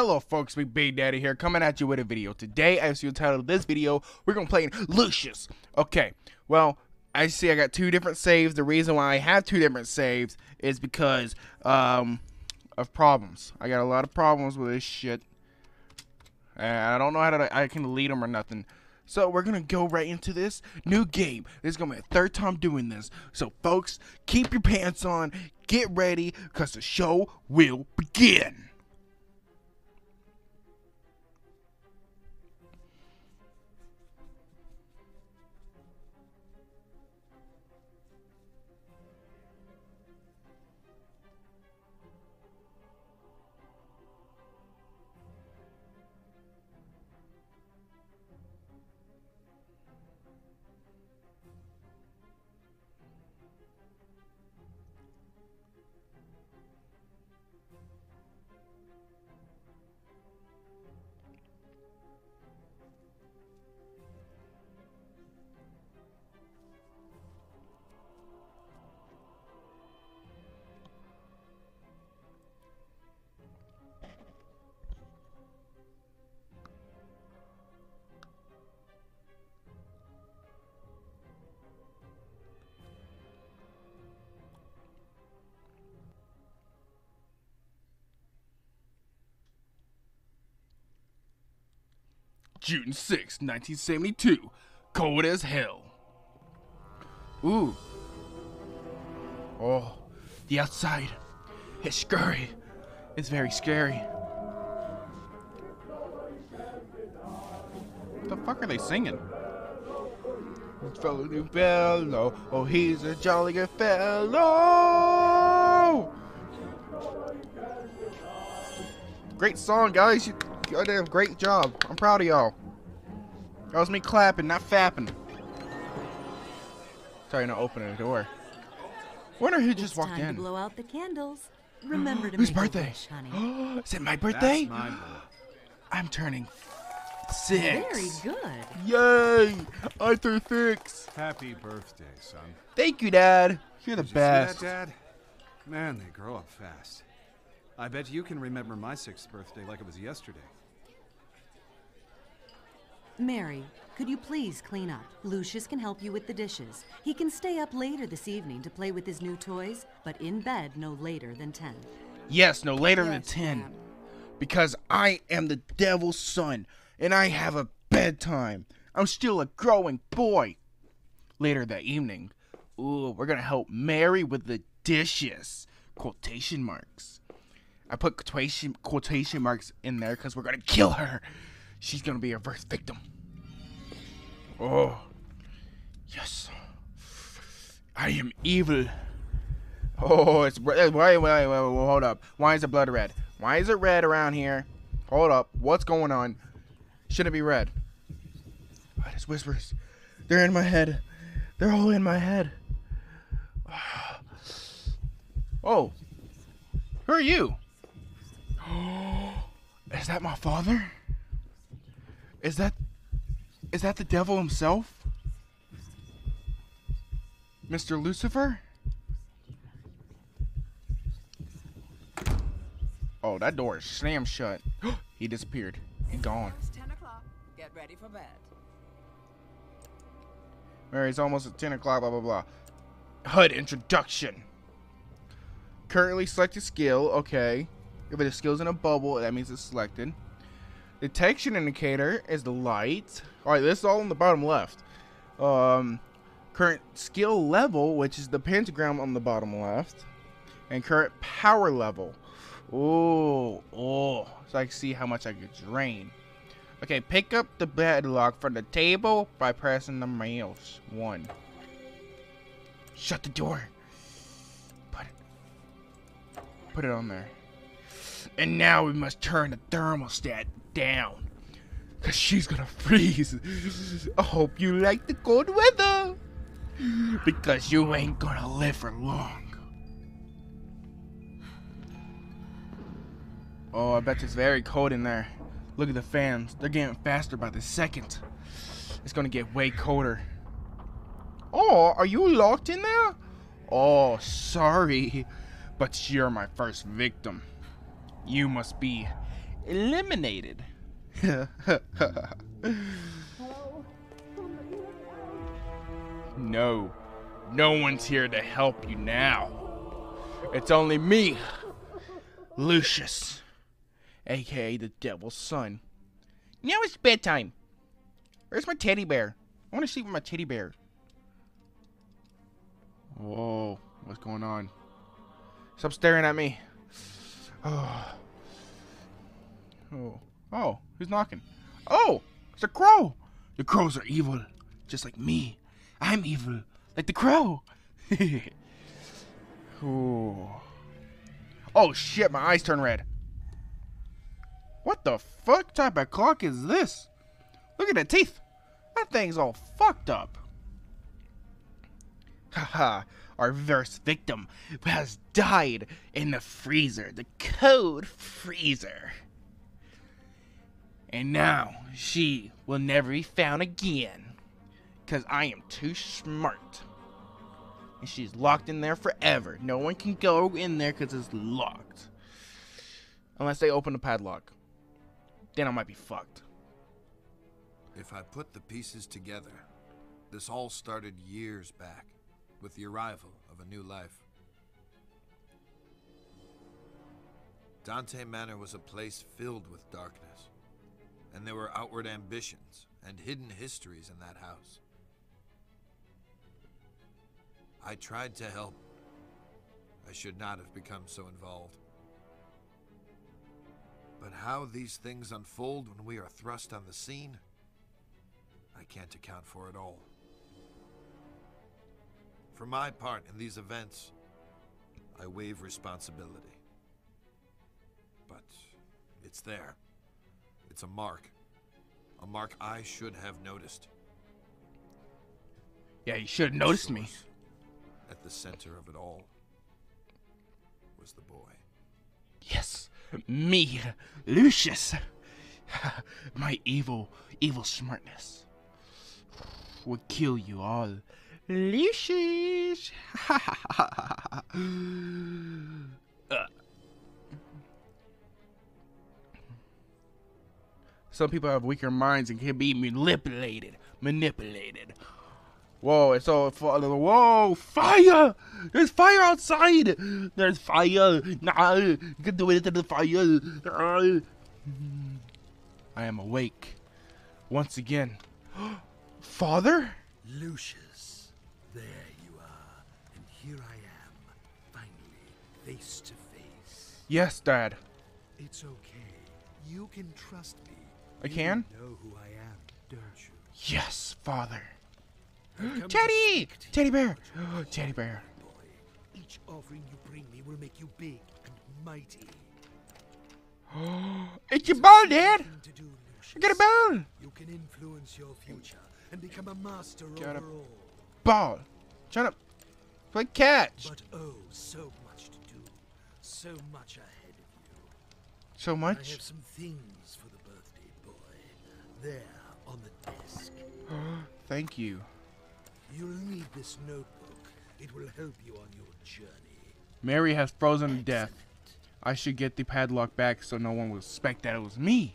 Hello folks, Big Big Daddy here, coming at you with a video. Today, as you title of this video, we're gonna play Lucius. Okay, well, I see, I got two different saves. The reason why I have two different saves is because um, of problems. I got a lot of problems with this shit. And I don't know how to, I can delete them or nothing. So we're gonna go right into this new game. This is gonna be the third time doing this. So folks, keep your pants on, get ready, cause the show will begin. June 6, 1972. Cold as hell. Ooh. Oh, the outside. It's scary. It's very scary. What the fuck are they singing? Fellow fellow, oh he's a jolly good fellow. Great song, guys. You goddamn great job. I'm proud of y'all. That was me clapping, not fapping. Sorry, not opening the door. Wonder who just it's walked time in. To blow out the candles. Remember to Whose make a birthday? wish, honey. Is it my birthday? That's my boy. I'm turning six. Very good. Yay! I threw six. Happy birthday, son. Thank you, Dad. You're the Did you best. see that, Dad? Man, they grow up fast. I bet you can remember my sixth birthday like it was yesterday. Mary, could you please clean up? Lucius can help you with the dishes. He can stay up later this evening to play with his new toys, but in bed no later than 10. Yes, no later than 10. ma'am. Because I am the devil's son, and I have a bedtime. I'm still a growing boy. Later that evening, ooh, we're gonna help Mary with the dishes. Quotation marks. I put quotation quotation marks in there because we're gonna kill her. She's gonna be our first victim. Oh, yes. I am evil. Oh, it's wait, wait, wait, wait, hold up. Why is the blood red? Why is it red around here? Hold up. What's going on? Shouldn't be red? Oh, there's whispers. They're in my head. They're all in my head. Oh. Who are you? Is that my father? Is that is that the devil himself? Mr. Lucifer? Oh, that door is slammed shut. he disappeared. He gone. It's 10 o'clock. Get ready for bed. Mary's almost at 10 o'clock, blah, blah, blah. HUD introduction. Currently selected skill, okay. If the skill's in a bubble, that means it's selected. Detection indicator is the light. Alright, this is all in the bottom left. Um, current skill level, which is the pentagram on the bottom left. And current power level. Oh, oh. So I can see how much I could drain. Okay, pick up the bedlock from the table by pressing the mouse. One. Shut the door. Put it. Put it on there. And now we must turn the thermostat down. Cause she's gonna freeze. I hope you like the cold weather. Because you ain't gonna live for long. Oh, I bet it's very cold in there. Look at the fans. They're getting faster by the second. It's gonna get way colder. Oh, are you locked in there? Oh, sorry. But you're my first victim. You must be eliminated. no, no one's here to help you now. It's only me, Lucius, aka the Devil's Son. Now it's bedtime. Where's my teddy bear? I want to sleep with my teddy bear. Whoa, what's going on? Stop staring at me. Oh. Oh. Oh, who's knocking? Oh, it's a crow. The crows are evil, just like me. I'm evil, like the crow. oh. oh shit, my eyes turn red. What the fuck type of clock is this? Look at the teeth. That thing's all fucked up. Haha, our first victim has died in the freezer, the code freezer. And now she will never be found again. Because I am too smart. And she's locked in there forever. No one can go in there because it's locked. Unless they open the padlock. Then I might be fucked. If I put the pieces together, this all started years back with the arrival of a new life. Dante Manor was a place filled with darkness, and there were outward ambitions and hidden histories in that house. I tried to help. I should not have become so involved. But how these things unfold when we are thrust on the scene, I can't account for it all. For my part in these events, I waive responsibility. But it's there. It's a mark. A mark I should have noticed. Yeah, you should have noticed me. At the center of it all was the boy. Yes, me, Lucius. My evil, evil smartness will kill you all. Lucius. Some people have weaker minds and can be manipulated. Manipulated. Whoa, it's all whoa, fire! There's fire outside! There's fire! Nah, you can do it into the fire! Ah. I am awake. Once again. Father? Lucius, there you are, and here I am, finally, face to face. Yes, Dad. It's okay. You can trust me. I You can? know who I am, don't you? Yes, Father. I've come to Teddy! Teddy bear! Teddy bear. Each offering you bring me will make you big and mighty. It's your ball, Dad! Do. I got a ball! You can influence your future and become a master Got a- all. Ball! Shut up. Play catch. But oh, so much to do. So much ahead of you. So I much? have some things for the birthday boy. There, on the desk. Thank you. You'll need this notebook. It will help you on your journey. Mary has frozen to death. I should get the padlock back so no one will suspect that it was me.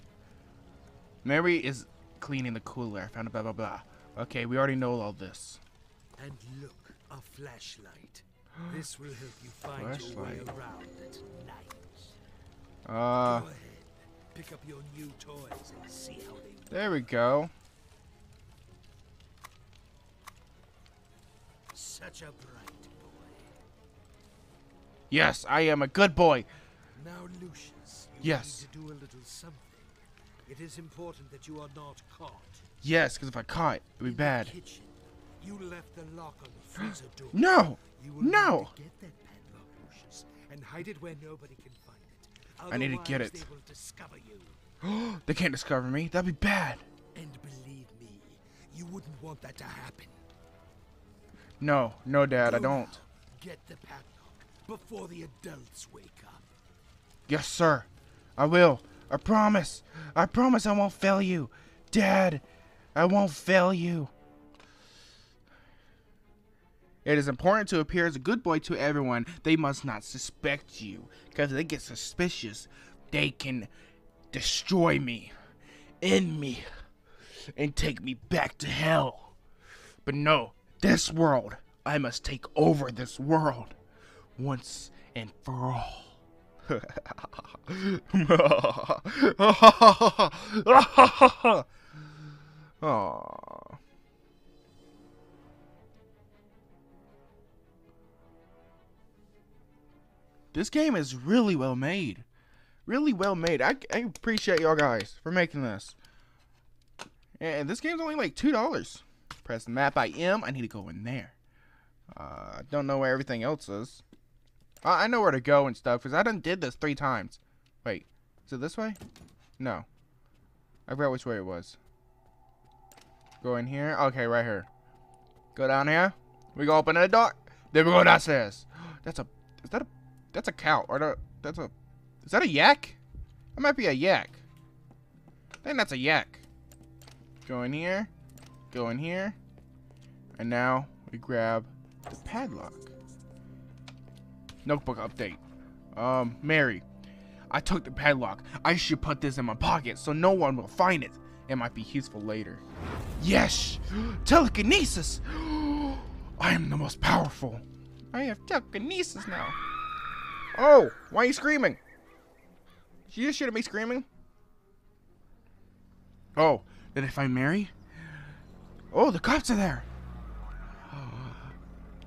Mary is cleaning the cooler. I found a blah blah blah. Okay, we already know all this. And look, a flashlight. This will help you find your way around at night. Uh, pick up your new toys and see how they there we go. Such a bright boy. Yes, I am a good boy. Now, Lucius, you Yes. need to do a little something. It is important that you are not caught. Yes, because if I caught, it'd be In bad. kitchen, you left the lock on the freezer door. No! You will No! padlock, Lucius, and hide it where nobody can it. I need to get it. They will discover you. they can't discover me. That'd be bad. And believe me, you wouldn't want that to happen. No, no, Dad, I don't. now, Get the padlock before the adults wake up. Yes, sir. I will. I promise. I promise I won't fail you. Dad, I won't fail you. It is important to appear as a good boy to everyone. They must not suspect you. Because if they get suspicious, they can destroy me, end me, and take me back to hell. But no, this world, I must take over this world once and for all. Aww. This game is really well made. Really well made. I, I appreciate y'all guys for making this. And this game's only like $2. Press map I am. I need to go in there. Uh, I don't know where everything else is. I, I know where to go and stuff because I done did this three times. Wait, is it this way? No. I forgot which way it was. Go in here. Okay, right here. Go down here. We go open the door. Then we go downstairs. That's a. Is that a? That's a cow. Or that's a. Is that a yak? That might be a yak. I think that's a yak. Go in here. Go in here. And now we grab the padlock. Notebook update. Um, Mary. I took the padlock. I should put this in my pocket so no one will find it. It might be useful later. Yes! Telekinesis! I am the most powerful. I have telekinesis now. Oh, why are you screaming? You just shouldn't be screaming. Oh, did I find Mary? Oh, the cops are there.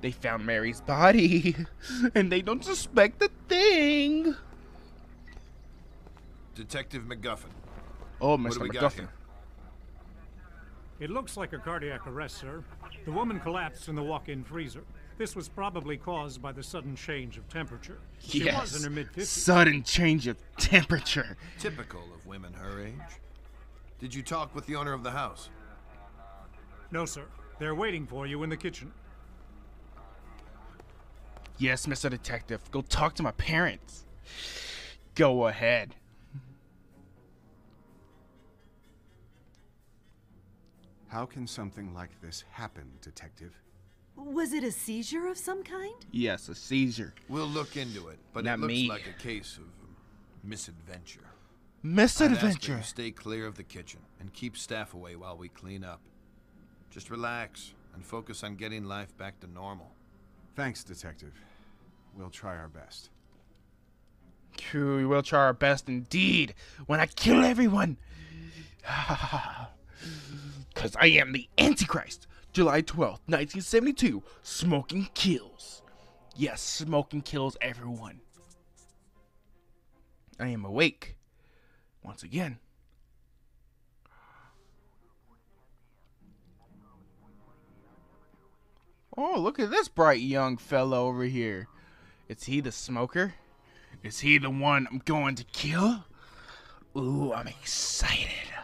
They found Mary's body, and they don't suspect a thing. Detective McGuffin. Oh, Mr. do we got McGuffin. It looks like a cardiac arrest, sir. The woman collapsed in the walk-in freezer. This was probably caused by the sudden change of temperature. She Yes. was in her mid-50s. Sudden change of temperature. Typical of women her age. Did you talk with the owner of the house? No, sir. They're waiting for you in the kitchen. Yes, Mr. Detective. Go talk to my parents. Go ahead. How can something like this happen, Detective? Was it a seizure of some kind? Yes, a seizure. We'll look into it, but Not it looks me. like a case of misadventure. misadventure. I'd ask that Adventure. you stay clear of the kitchen and keep staff away while we clean up. Just relax and focus on getting life back to normal. Thanks, Detective. We'll try our best. We will try our best indeed when I kill everyone. Because I am the Antichrist. July 12th, 1972. Smoking kills. Yes, smoking kills everyone. I am awake. Once again. Oh, look at this bright young fellow over here. Is he the smoker? Is he the one I'm going to kill? Ooh, I'm excited.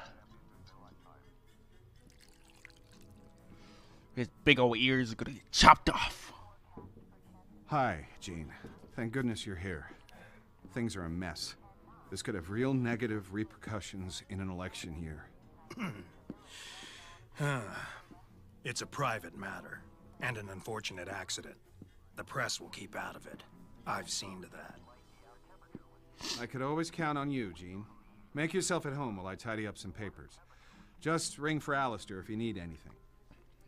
His big old ears are gonna get chopped off. Hi, Gene. Thank goodness you're here. Things are a mess. This could have real negative repercussions in an election year. It's a private matter and an unfortunate accident. The press will keep out of it. I've seen to that. I could always count on you, Gene. Make yourself at home while I tidy up some papers. Just ring for Alistair if you need anything.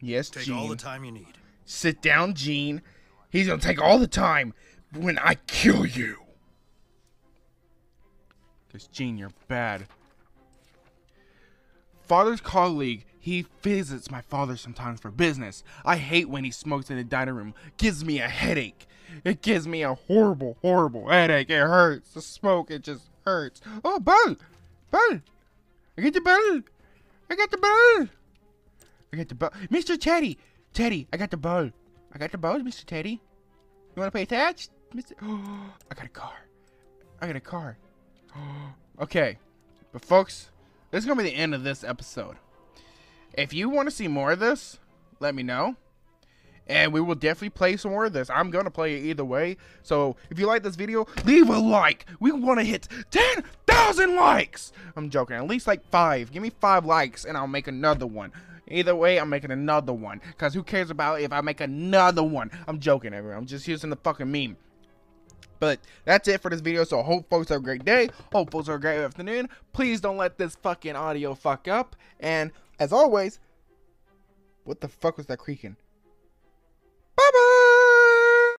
Yes, Take Gene. all the time you need. Sit down, Gene. He's gonna take all the time when I kill you. Cause Gene, you're bad. Father's colleague. He visits my father sometimes for business. I hate when he smokes in the dining room. Gives me a headache. It gives me a horrible, horrible headache. It hurts. The smoke, it just hurts. Oh, bell, bell. I get the bell. I got the bell. I got the ball. Mr. Teddy! Teddy, I got the ball. I got the ball, Mr. Teddy. You want to play attached? Mr. I got a car. I got a car. okay. But, folks, this is going to be the end of this episode. If you want to see more of this, let me know. And we will definitely play some more of this. I'm going to play it either way. So, if you like this video, leave a like. We want to hit 10,000 likes. I'm joking. At least like five. Give me five likes and I'll make another one. Either way, I'm making another one. Because who cares about if I make another one? I'm joking, everyone. I'm just using the fucking meme. But that's it for this video. So hope folks have a great day. Hope folks have a great afternoon. Please don't let this fucking audio fuck up. And as always, what the fuck was that creaking?